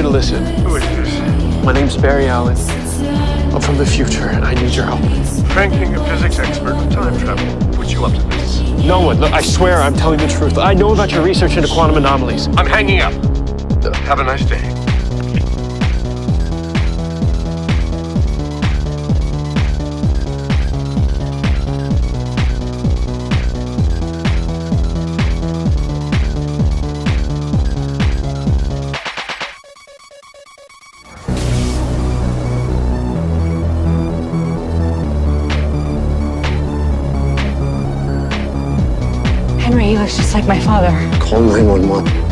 you to listen. Who is this? My name's Barry Allen. I'm from the future, and I need your help. Frank King, a physics expert with time travel. Put you up to this. No one. Look, I swear I'm telling the truth. I know about your research into quantum anomalies. I'm hanging up. Have a nice day. Henry, he looks just like my father. Call 911.